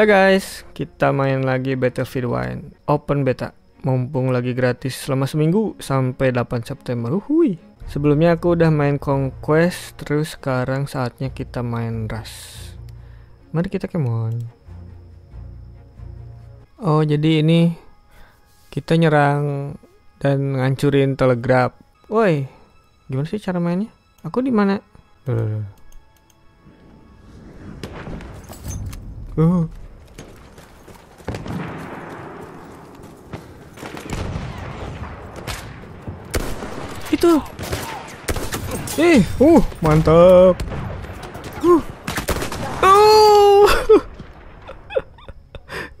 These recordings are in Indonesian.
Halo guys, kita main lagi Battlefield 1 Open Beta. Mumpung lagi gratis selama seminggu sampai 8 September. Uhui. Sebelumnya aku udah main Conquest, terus sekarang saatnya kita main Rush. Mari kita kemon Oh jadi ini kita nyerang dan ngancurin telegraf. Woi, gimana sih cara mainnya? Aku di mana? Loh, loh, loh. Oh. Itu. Eh, uh, mantap. Uh. Oh.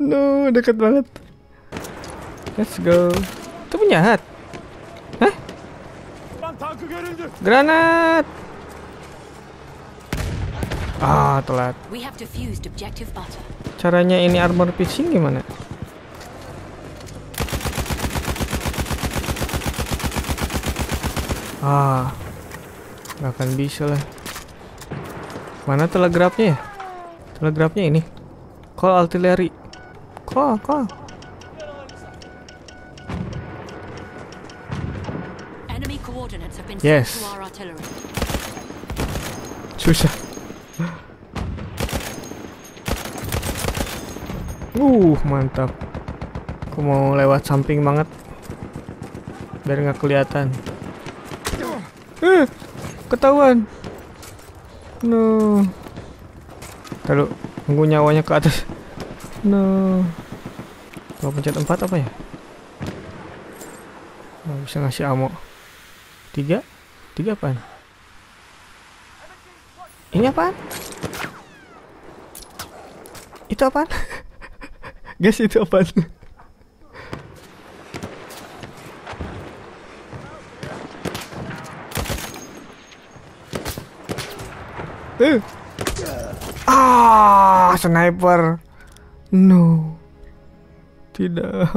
no, dekat banget. Let's go. Itu penjahat. Hah? Granat. Ah, telat. Caranya ini armor piercing gimana? Ah, nggak akan bisa lah. Mana telegrafnya ya? Telegrafnya ini. Call artillery. Call, call. Yes. Susah. Uh, mantap. Aku mau lewat samping banget. Biar nggak kelihatan. Eh, ketahuan. No. Kalau nunggu nyawanya ke atas. No. Mau pencet 4 apa ya? Oh, bisa ngasih ammo. Tiga? Tiga apaan? Ini apaan? Itu apaan? Guys, itu apaan? Eh. Ah, sniper. No. Tidak.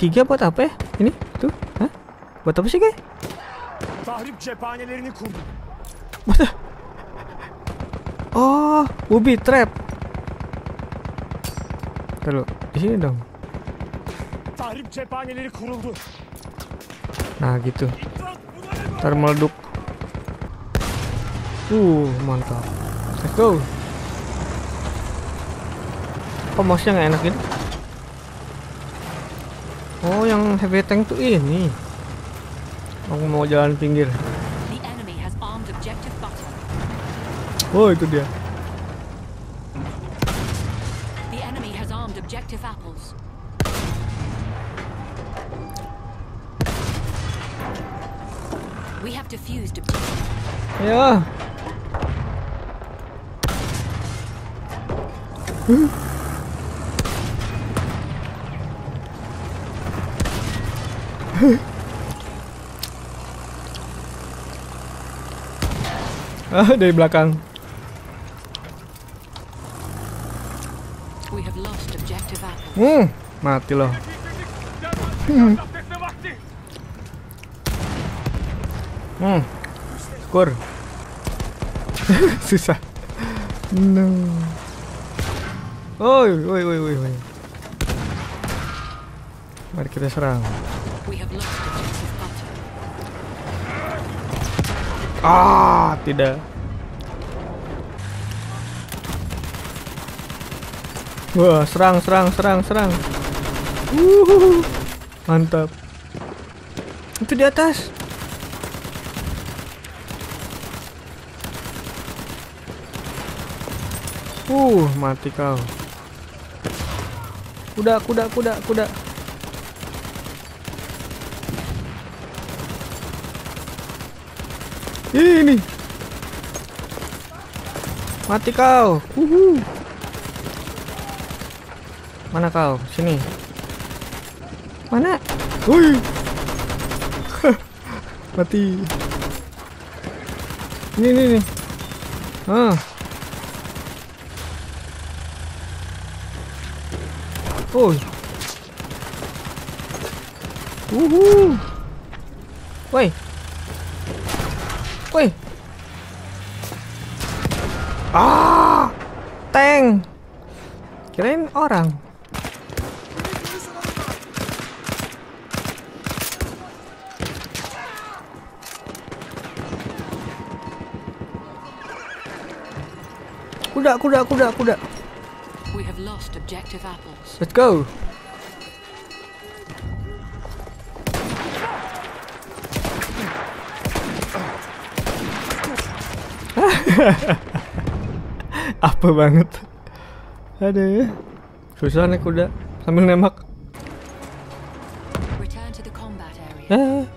Tiga buat apa ya? Ini tuh, hah? Buat apa sih, guys? Tahrip cephanelerini kurdum. Oh, booby trap. Kalau di sini dong. Tahrip cephaneleri kuruldu. Nah, gitu. Ntar meleduk. Uh, mantap. Let's go. Kok mouse-nya nggak enak gitu? Oh, yang heavy tank tuh ini. Aku mau jalan pinggir. Oh, itu dia. The enemy has armed objective apples. We have defused objective. Ya. Ah, dari belakang. Hmm, mati loh. Hmm. Skor. Susah. No. Oi, oi, oi, oi, oi. Mari kita serang. Ah, tidak. Wah, serang, serang, serang, serang. Wuhu, mantap. Itu di atas. Uh, mati kau. Kuda, kuda, kuda, kuda. Ini. Mati kau. Uhu. Mana kau? Sini. Mana? Wih. Mati. Ini, ini, ini. Ah. Oh. Uhu. Woi. Woi. Ah. Tank. Kirain orang. Kuda, kuda, kuda, kuda. We have lost objective apples. Let's go. Apa banget. Aduh. Susah naik kuda sambil nembak. Ah.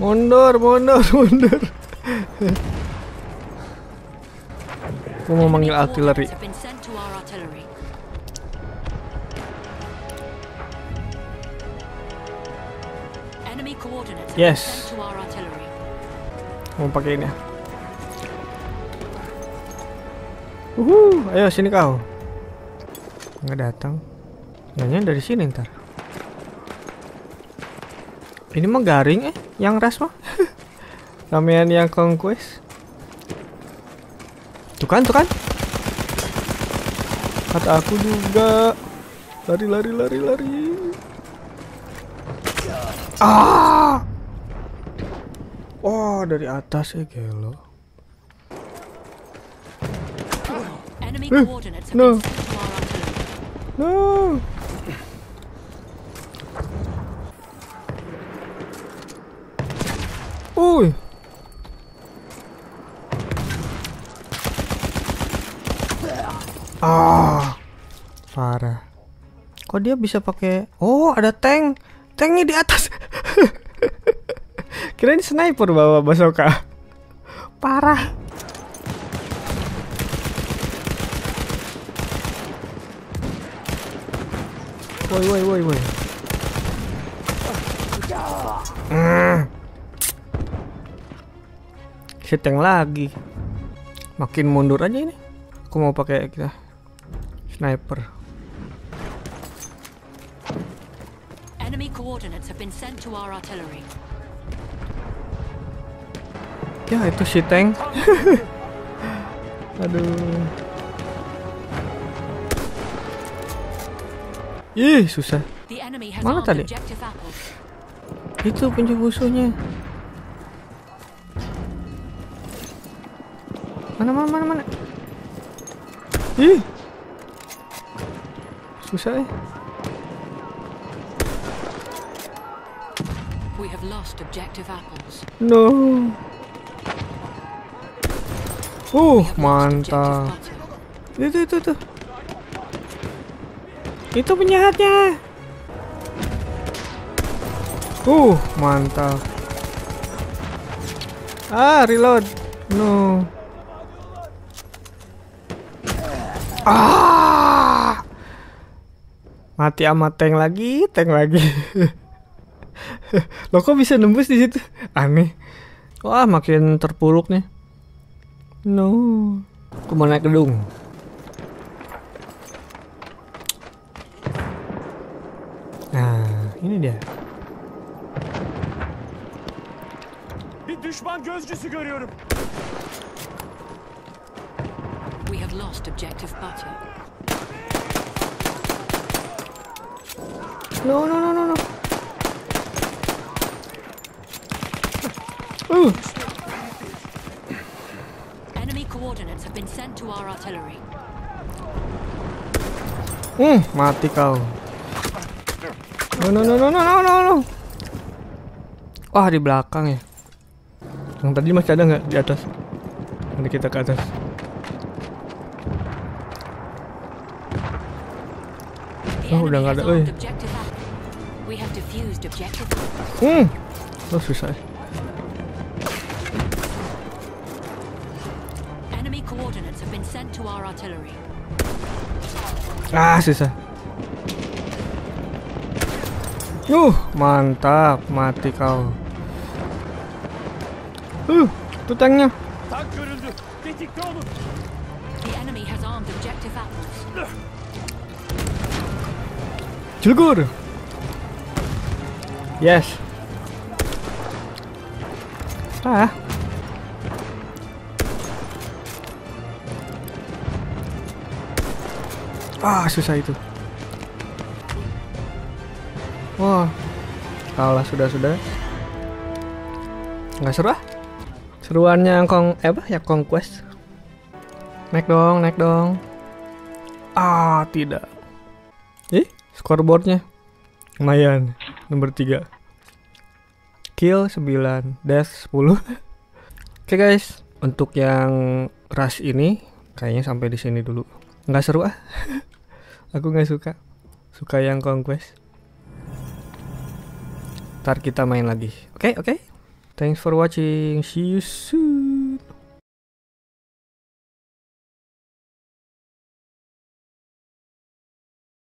Mundur, mundur, mundur. Aku mau manggil artileri. Artillery. Enemy coordinates Yes. to our artillery. Mau pakai ini. ya. Uhu, ayo sini kau. Nggak datang. Nanya dari sini ntar. Ini mah garing eh, yang ras mah. Ramean yang conquest. Tuh kan, tuh kan. Kata aku juga. Lari, lari, lari, lari. Ah! Oh, dari atas ya gelo. Eh, no. No. Uy. Ah. Parah. Kok dia bisa pakai Oh, ada tank. Tanknya di atas. Kirain sniper bawa bazooka. Parah. Woi woi woi woi. Mm. Seteng lagi. Makin mundur aja ini. Aku mau pakai kita sniper. Enemy coordinates have been sent to our artillery. Ya itu si tank. Aduh. Ih susah. Mana tadi? Itu pencu musuhnya. Mana mana mana mana. Ih. Susah eh. We have lost objective apples. No. Uh, mantap. Itu itu itu. Itu penjahatnya. Uh, mantap. Ah, reload. No. Ah. Mati sama tank lagi, tank lagi. Lo kok bisa nembus di situ? Aneh. Wah, makin terpuruk nih. No. Aku mau naik gedung. Nah, ini dia. Bir düşman gözcüsü görüyorum. We have lost objective butter. No, no, no, no, no. Uh, Enemy coordinates have been sent to our artillery. hmm, mati kau. No, no, no, no, no, no, no, no. Wah, di belakang ya. Yang tadi masih ada nggak di atas? Nanti kita ke atas. Oh, udah nggak ada, armed Hmm, susah. Enemy coordinates have been sent to our artillery. Ah, susah. Uh, mantap, mati kau. Uh, itu tanknya. Tank Yes. Ah. Ah, susah itu. Wah, kalah sudah-sudah. Nggak seru ah. Seruannya kong, eh apa ya conquest. Naik dong, naik dong. Ah, tidak. Eh, scoreboardnya. Lumayan, nomor 3. Kill 9, death 10. Oke guys, untuk yang rush ini kayaknya sampai di sini dulu. Nggak seru ah. Aku nggak suka. Suka yang conquest. Ntar kita main lagi. Oke, oke. Thanks for watching. See you soon.